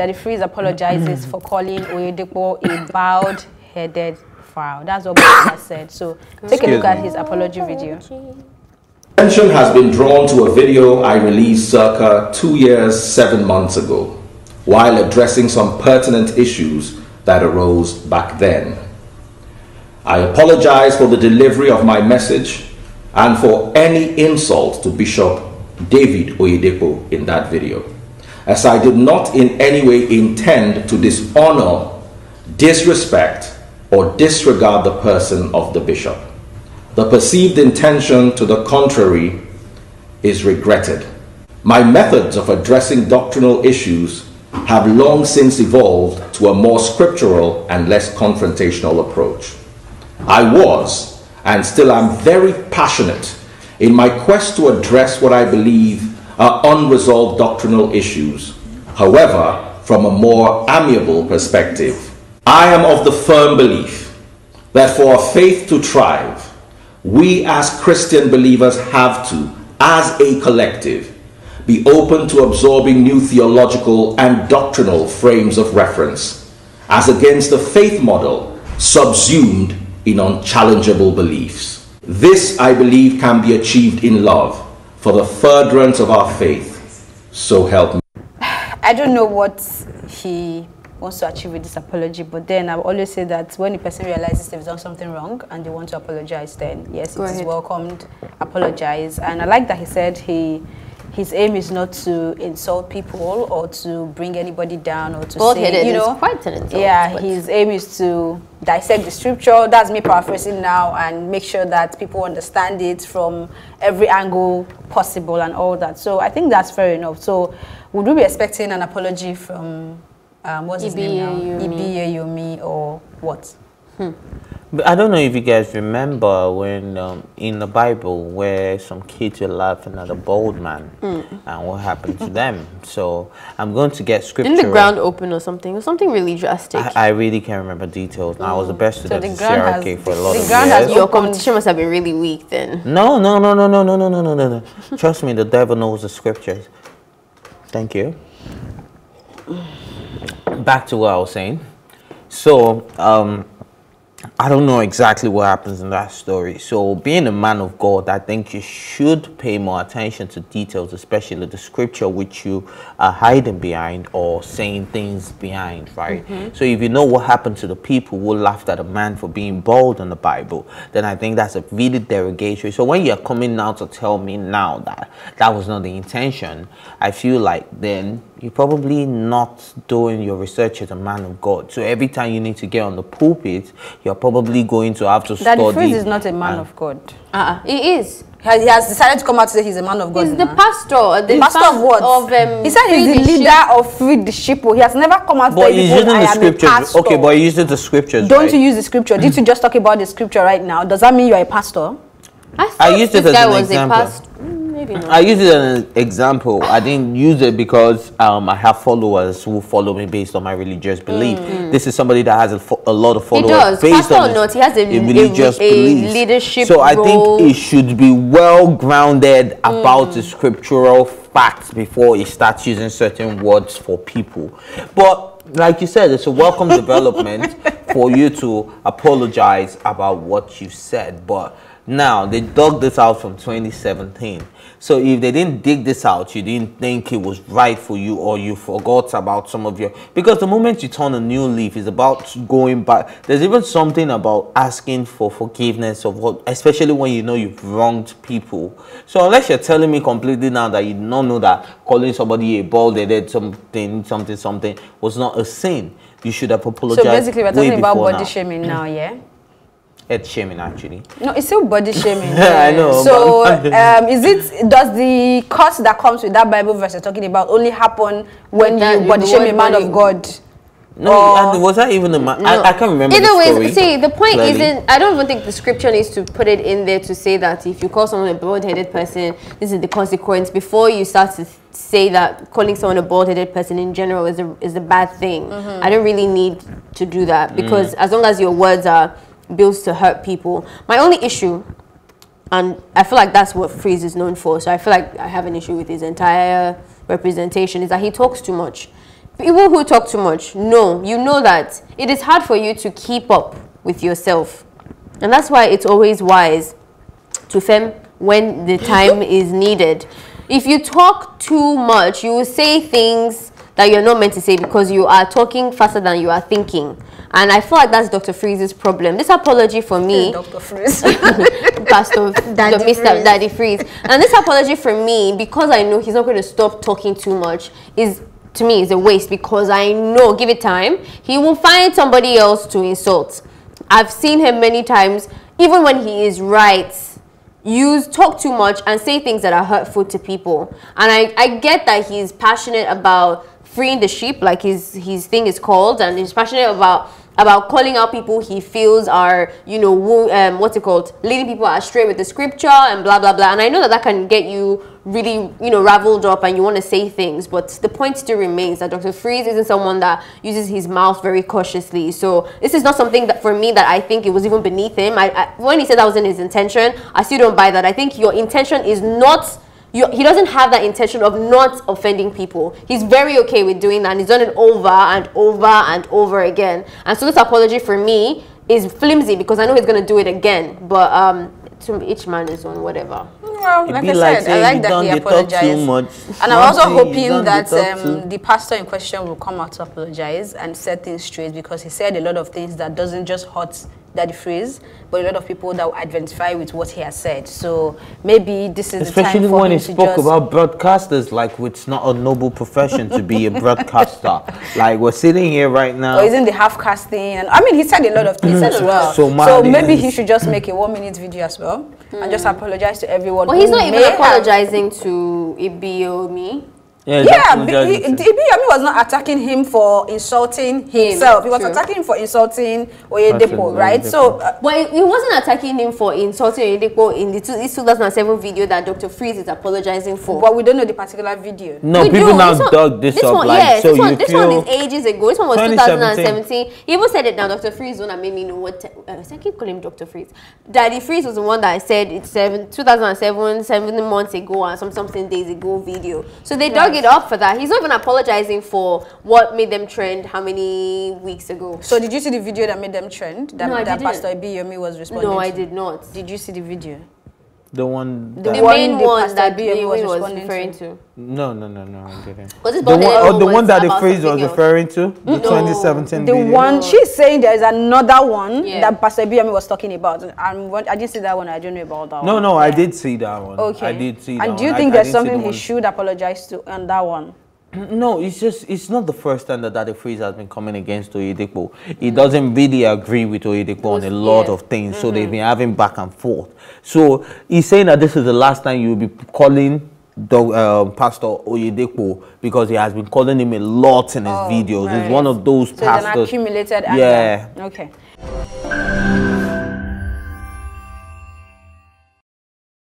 Daddy Freeze apologizes for calling Oyedepo a bowed-headed fowl. That's what Bob has said. So take a look at his apology video. Attention has been drawn to a video I released circa two years, seven months ago, while addressing some pertinent issues that arose back then. I apologize for the delivery of my message and for any insult to Bishop David Oyedepo in that video as I did not in any way intend to dishonor, disrespect, or disregard the person of the bishop. The perceived intention to the contrary is regretted. My methods of addressing doctrinal issues have long since evolved to a more scriptural and less confrontational approach. I was and still am very passionate in my quest to address what I believe are unresolved doctrinal issues, however, from a more amiable perspective. I am of the firm belief that for faith to thrive, we as Christian believers have to, as a collective, be open to absorbing new theological and doctrinal frames of reference, as against the faith model subsumed in unchallengeable beliefs. This, I believe, can be achieved in love for the furtherance of our faith. So help me. I don't know what he wants to achieve with this apology, but then I always say that when a person realizes they've done something wrong and they want to apologize, then yes, Go it is ahead. welcomed. Apologize, and I like that he said he. His aim is not to insult people or to bring anybody down or to say, you know, quite an insult, Yeah, his aim is to dissect the scripture. That's me paraphrasing now and make sure that people understand it from every angle possible and all that. So I think that's fair enough. So would we be expecting an apology from um, what's his name now? Ibi Ibi Yomi or what? But I don't know if you guys remember when um, in the Bible where some kids were laughing at a bald man and what happened to them. So I'm going to get scripture. Didn't the ground open or something? Was something really drastic. I, I really can't remember details. Now, I was the best student the ground has- CRK for a lot the of ground has. Your competition must have been really weak then. No, no, no, no, no, no, no, no, no, no, no. Trust me, the devil knows the scriptures. Thank you. Back to what I was saying. So, um, I don't know exactly what happens in that story. So, being a man of God, I think you should pay more attention to details, especially the scripture which you are hiding behind or saying things behind, right? Mm-hmm. So, if you know what happened to the people who laughed at a man for being bold in the Bible, then I think that's a really derogatory. So, when you're coming now to tell me now that that was not the intention, I feel like then you're probably not doing your research as a man of God. So every time you need to get on the pulpit, you're probably going to have to Daddy study. Freeze is not a man of God. Uh-uh. He is. he has decided to come out to say he's a man of God. He's the pastor. The pastor of what? Of, um, he said he's the Free the leader of Free the Sheep. He has never come out to But tell he's people using the am a scriptures. pastor. Okay, but he's using the scriptures. Don't right? you use the scripture? Did you just talk about the scripture right now? Does that mean you're a pastor? I, thought used this it as guy an was example. A pastor. Mm, Maybe not. I use it as an example. I didn't use it because um, I have followers who follow me based on my religious belief. This is somebody that has a, a lot of followers Mm. does. based Pastor on or not, he has a- a- religious a beliefs. leadership So I role. think it should be well grounded about Mm. the scriptural facts before he starts using certain words for people. But like you said, it's a welcome development for you to apologize about what you said. But now they dug this out from 2017. So if they didn't dig this out, you didn't think it was right for you, or you forgot about some of your because the moment you turn a new leaf is about going back. There's even something about asking for forgiveness of what, especially when you know you've wronged people. So unless you're telling me completely now that you don't know that calling somebody a bald headed something something something was not a sin, you should have apologized. So basically, we're talking about body now. shaming now, yeah? Head shaming actually. No, it's still body shaming. yeah, I know, So, um, is it does the curse that comes with that Bible verse you're talking about only happen when With you body the shame a man body. of God? No, Or- and was that even a man? No. I, I can't remember. Either the way, see, the point clearly. isn't. I don't even think the scripture needs to put it in there to say that if you call someone a bald-headed person, this is the consequence. Before you start to say that calling someone a bald-headed person in general is a is a bad thing. Mm-hmm. I don't really need to do that because as long as your words are built to hurt people, my only issue. And I feel like that's what Freeze is known for. So I feel like I have an issue with his entire representation is that he talks too much. people who talk too much, no, you know that it is hard for you to keep up with yourself. And that's why it's always wise to fem when the time is needed. If you talk too much, you will say things that you're not meant to say because you are talking faster than you are thinking. And I feel like that's Dr. Freeze's problem. This apology for me, Dr. Freeze. Pastor Daddy the Mr. Freeze. Daddy Freeze. And this apology for me, because I know he's not going to stop talking too much, is to me is a waste because I know, give it time, he will find somebody else to insult. I've seen him many times, even when he is right, use talk too much and say things that are hurtful to people. And I, I get that he's passionate about freeing the sheep, like his his thing is called, and he's passionate about about calling out people he feels are, you know, um, what's it called, leading people astray with the scripture and blah blah blah. And I know that that can get you really, you know, raveled up and you want to say things, but the point still remains that Dr. Freeze isn't someone that uses his mouth very cautiously. So this is not something that for me that I think it was even beneath him. I, I when he said that wasn't his intention, I still don't buy that. I think your intention is not you, he doesn't have that intention of not offending people. He's very okay with doing that. And he's done it over and over and over again. And so this apology for me is flimsy because I know he's going to do it again. But um, to each man his own, whatever. Well, It like be I like said, I like that he dey too apologized. much. And I'm also One thing you hoping that um, the pastor in question will come out to apologize and set things straight because he said a lot of things that doesn't just hurt Daddy Freeze, but a lot of people that will identify with what he has said. So maybe this is the Especially time when him he to spoke about broadcasters, like it's not a noble profession to be a broadcaster. like we're sitting here right now. or isn't the half casting and I mean he said a lot of things as well. So so maybe he should just make a one minute video as well and just hmm. apologize to everyone. Well, he's not even may have- apologizing to Ibiyeomie. Yeah, he's Yeah, apologizing B- to- Ibiyeomie was not attacking him for insulting himself. He was true. attacking him for insulting Person Oyedepo, right? Oyedepo. So uh, But he- he wasn't attacking him for insulting Oyedepo in the two, this 2007 video that Dr. Freeze is apologizing for. but we don't know the particular video. No, We people do. now This dug this, up. one, like yes, so this one, this one is ages ago. This one was 2017. 2017. He even said it now. Dr. Freeze one that made me know what. Uh, I keep calling him Dr. Freeze. Daddy Freeze was the one that I said it's seven, 2007, seven months ago, or some something days ago video. So they dug it up for that. He's not even apologizing for what made them trend how many weeks ago. So did you see the video that made them trend? That, No, I that didn't. Pastor Ibiyeomie was responding No, I did not. Did you see the video? The one. The that- The one main the one that Ibiyeomie Ibiyeomie was was, responding referring to. to. no, no, no, no, I didn't. Was it The one, Baldhead oh, the one that the phrase was else? referring to, the No. 2017 The video. one she's saying there is another one Yeah. that Pastor Ibiyeomie was talking about. And what- I didn't see that one. I don't know about that No, one. no, I Yeah. did see that one. Okay. I did see that And do you think I, I there's didn't something the he should apologize to on that one? No, it's just it's not the first time that Daddy Freeze has been coming against Oyedepo. He doesn't really agree with Oyedepo on a lot Yeah. of things, so they've been having back and forth. So he's saying that this is the last time you'll be calling the um, Pastor Oyedepo because he has been calling him a lot in his videos. right. He's one of those So it's an pastors. accumulated anger. Yeah. Okay.